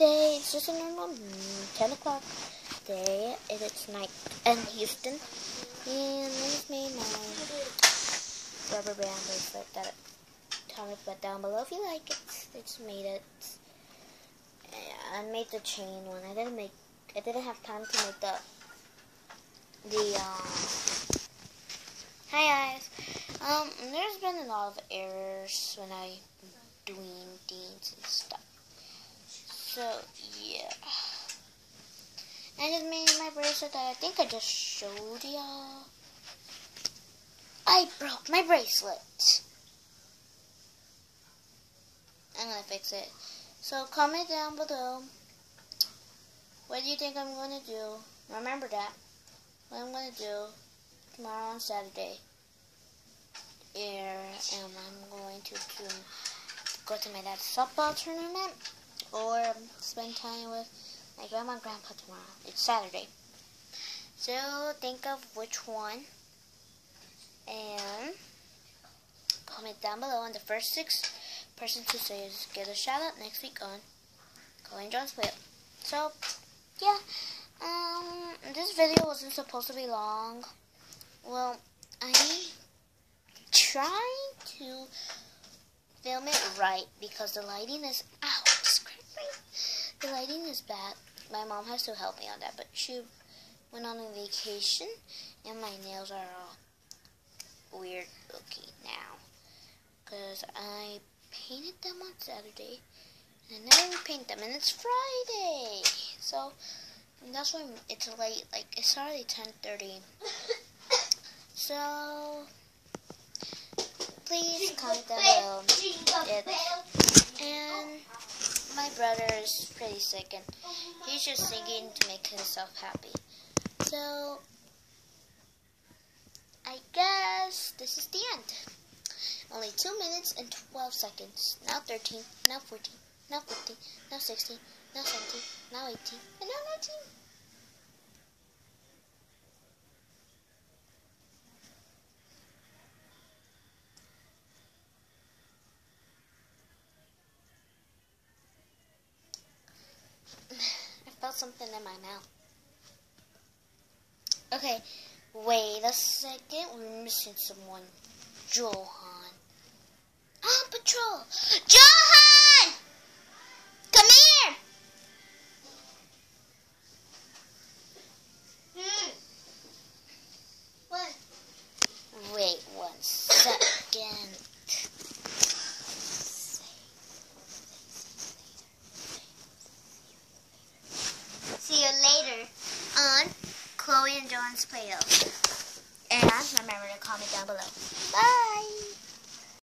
Today it's just a normal mm, 10 o'clock day and it's night in Houston. And made my rubber band bracelet that comment but down below if you like it. I just made it. I made the chain one. I didn't make I didn't have time to make the the um Hi guys. Um there's been a lot of errors when I doing. So, yeah. I just made my bracelet that I think I just showed y'all. I broke my bracelet. I'm gonna fix it. So comment down below. What do you think I'm gonna do? Remember that. What I'm gonna do tomorrow on Saturday. And I'm going to go to my dad's softball tournament or spend time with my grandma and grandpa tomorrow. It's Saturday. So think of which one and comment down below and the first six persons to say is get a shout out next week on Colleen Jones Flip. So yeah. Um this video wasn't supposed to be long. Well, I trying to film it right because the lighting is out. The lighting is bad. My mom has to help me on that, but she went on a vacation and my nails are all weird looking now because I painted them on Saturday and I never paint them and it's Friday. So that's why it's late. Like it's already 10:30. So please comment down below. Brother is pretty sick and he's just singing to make himself happy. So I guess this is the end. Only 2 minutes and 12 seconds. Now 13, now 14, now 15, now 16, now 17, now 18, and now 19. Something in my mouth. Okay, wait a second. We're missing someone. Johan. Ah, Patrol! Johan! Come here! Hmm. What? Wait one second. See you later on Chloe and Johan's Play-Doh. And remember to comment down below. Bye!